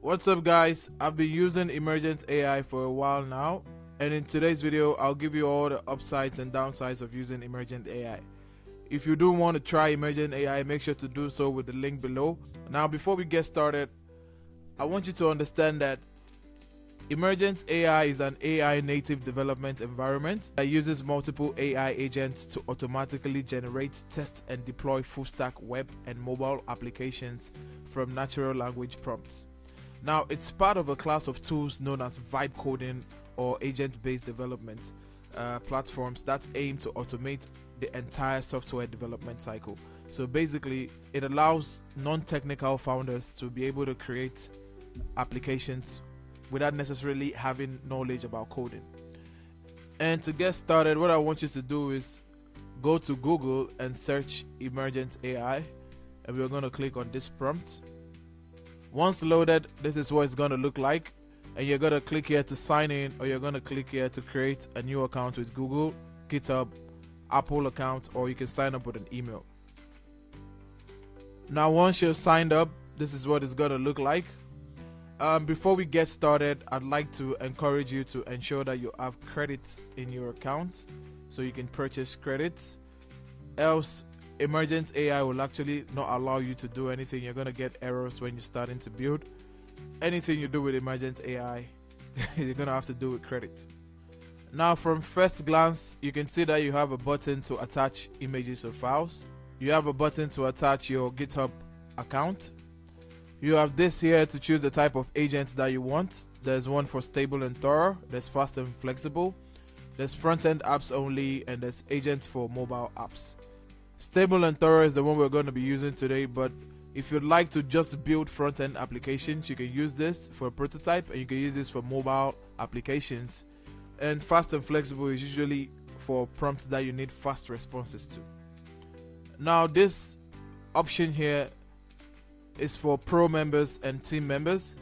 What's up guys, I've been using Emergent AI for a while now and in today's video I'll give you all the upsides and downsides of using Emergent AI. If you do want to try Emergent AI, make sure to do so with the link below. Now before we get started, I want you to understand that Emergent AI is an AI native development environment that uses multiple AI agents to automatically generate, test, and deploy full stack web and mobile applications from natural language prompts. Now, it's part of a class of tools known as vibe coding or agent based development uh, platforms that aim to automate the entire software development cycle. So basically, it allows non technical founders to be able to create applications without necessarily having knowledge about coding. And to get started, what I want you to do is go to Google and search Emergent AI, and we're going to click on this prompt. Once loaded, this is what it's going to look like, and you're going to click here to sign in, or you're going to click here to create a new account with Google, GitHub, Apple account, or you can sign up with an email. Now, once you've signed up, this is what it's going to look like. Um, before we get started, I'd like to encourage you to ensure that you have credit in your account so you can purchase credits. Else, Emergent AI will actually not allow you to do anything. You're going to get errors when you're starting to build. Anything you do with Emergent AI, you're going to have to do with credit. Now, from first glance, you can see that you have a button to attach images or files. You have a button to attach your GitHub account you have this here to choose the type of agent that you want. There's one for stable and thorough, there's fast and flexible, there's front end apps only, and there's agents for mobile apps. Stable and thorough is the one we're going to be using today, but if you'd like to just build front end applications, you can use this for a prototype and you can use this for mobile applications. And fast and flexible is usually for prompts that you need fast responses to. Now, this option here is for pro members and team members.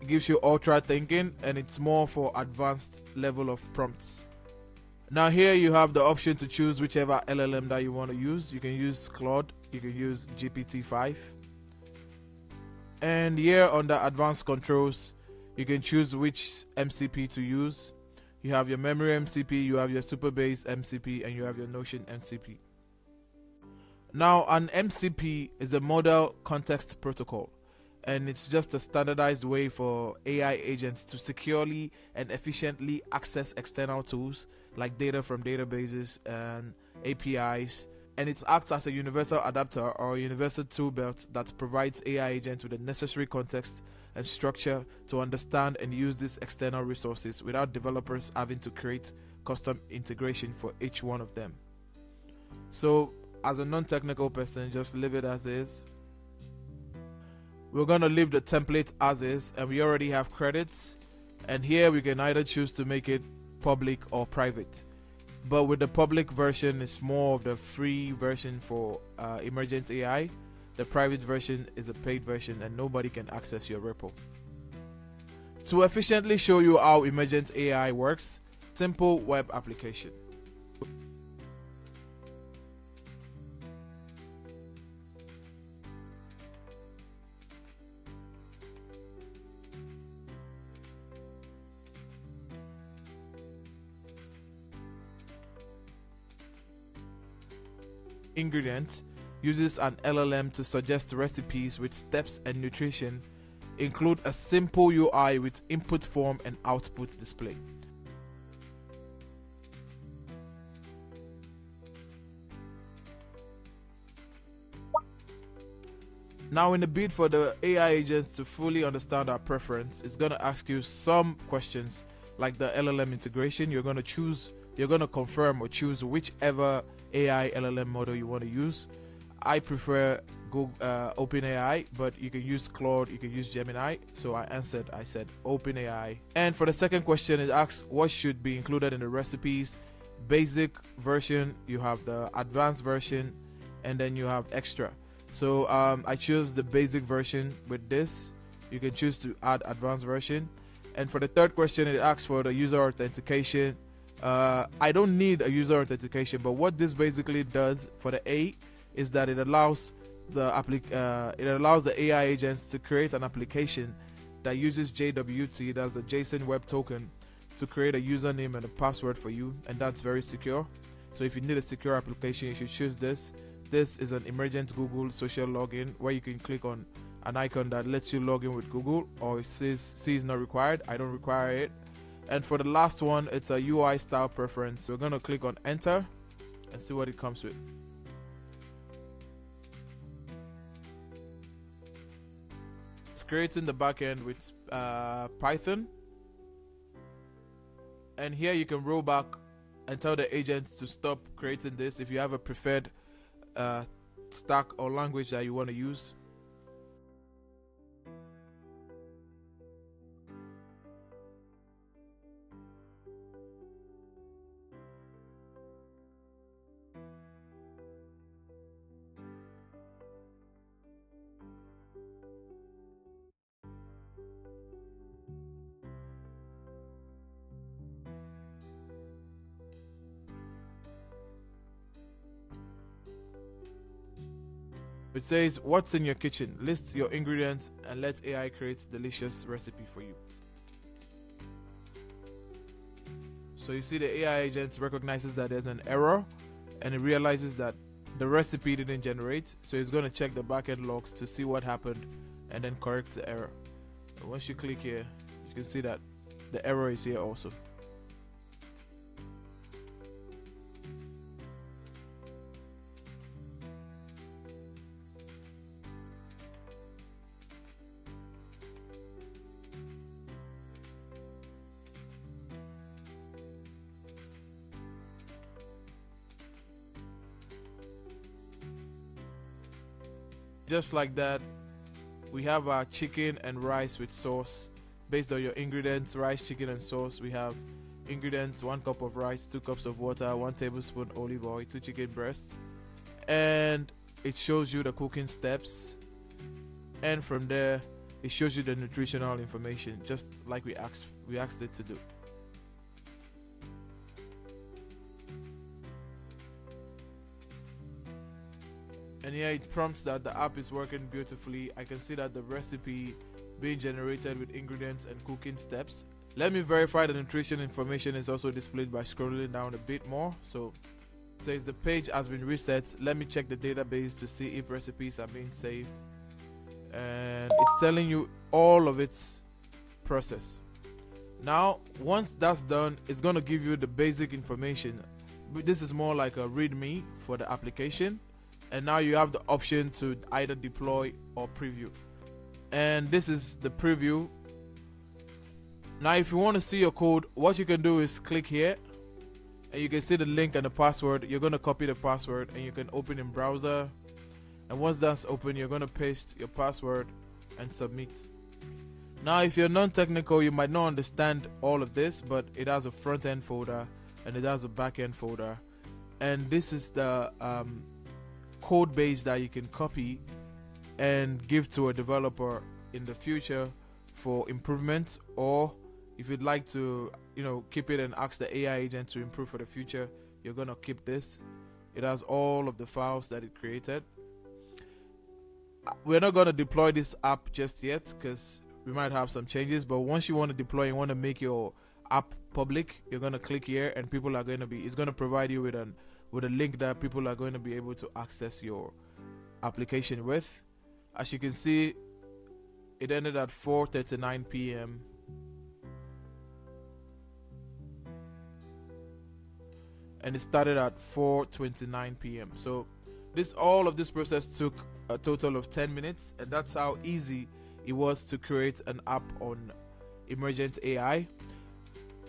It gives you ultra thinking and it's more for advanced level of prompts. Now here you have the option to choose whichever LLM that you want to use. You can use Claude, you can use GPT-5. And here under advanced controls, you can choose which MCP to use. You have your memory MCP, you have your Supabase MCP, and you have your Notion MCP. Now, an MCP is a model context protocol, and it's just a standardized way for AI agents to securely and efficiently access external tools like data from databases and APIs. And it acts as a universal adapter or universal tool belt that provides AI agents with the necessary context and structure to understand and use these external resources without developers having to create custom integration for each one of them. So, as a non-technical person just leave it as is we're gonna leave the template as is and we already have credits and here we can either choose to make it public or private. But with the public version it's more of the free version for uh, emergent AI the private version is a paid version and nobody can access your repo. To efficiently show you how emergent AI works simple web application ingredient uses an LLM to suggest recipes with steps and nutrition, include a simple UI with input form and output display. Now, in the bid for the AI agents to fully understand our preference, it's going to ask you some questions like the LLM integration. You're going to choose, you're going to confirm or choose whichever AI LLM model you want to use. I prefer Google uh, OpenAI, but you can use Claude, you can use Gemini. So I answered, I said OpenAI. And for the second question, it asks what should be included in the recipes. Basic version, you have the advanced version, and then you have extra. So um, I choose the basic version with this. You can choose to add advanced version. And for the third question, it asks for the user authentication uh, I don't need a user authentication, but what this basically does for the A is that it allows the applic- uh, it allows the AI agents to create an application that uses JWT, that's a JSON Web Token, to create a username and a password for you, and that's very secure. So if you need a secure application, you should choose this. This is an emergent Google social login where you can click on an icon that lets you log in with Google or it says C is not required. I don't require it. And for the last one, it's a UI style preference. We're to click on enter and see what it comes with. It's creating the backend with uh, Python. And here you can roll back and tell the agent to stop creating this if you have a preferred uh, stack or language that you want to use. It says, What's in your kitchen? List your ingredients and let AI create delicious recipe for you. So you see the AI agent recognizes that there's an error and it realizes that the recipe didn't generate. So it's going to check the backend logs to see what happened and then correct the error. And once you click here, you can see that the error is here also. Just like that we have our chicken and rice with sauce. Based on your ingredients rice chicken and sauce we have ingredients one cup of rice two cups of water one tablespoon olive oil two chicken breasts. And it shows you the cooking steps. And from there it shows you the nutritional information just like we asked we asked it to do and here it prompts that the app is working beautifully. I can see that the recipe being generated with ingredients and cooking steps. Let me verify the nutrition information is also displayed by scrolling down a bit more. So says the page has been reset. Let me check the database to see if recipes are being saved. And it's telling you all of its process. Now once that's done it's going to give you the basic information. But this is more like a readme for the application and now you have the option to either deploy or preview. And this is the preview. Now if you want to see your code what you can do is click here. And you can see the link and the password. You're going to copy the password and you can open in browser. And once that's open you're going to paste your password and submit. Now if you're non-technical you might not understand all of this but it has a front-end folder and it has a back-end folder. And this is the um, code base that you can copy and give to a developer in the future for improvements or if you'd like to you know keep it and ask the AI agent to improve for the future you're gonna keep this. It has all of the files that it created. We're not gonna deploy this app just yet because we might have some changes but once you want to deploy you want to make your app public you're gonna click here and people are to be it's to provide you with an with a link that people are going to be able to access your application with. As you can see, it ended at 4:39 p.m. and it started at 4:29 p.m. So this all of this process took a total of 10 minutes and that's how easy it was to create an app on Emergent AI.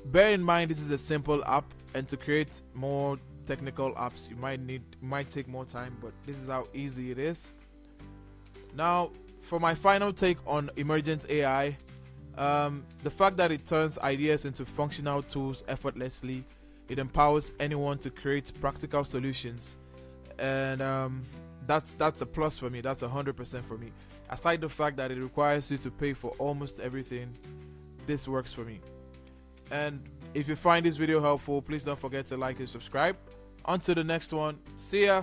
Bear in mind this is a simple app and to create more technical apps you might need might take more time but this is how easy it is. Now for my final take on emergent ai um, the fact that it turns ideas into functional tools effortlessly it empowers anyone to create practical solutions. And um, that's that's a plus for me that's a hundred percent for me. Aside the fact that it requires you to pay for almost everything this works for me. And if you find this video helpful please don't forget to like and subscribe to the next one. See ya.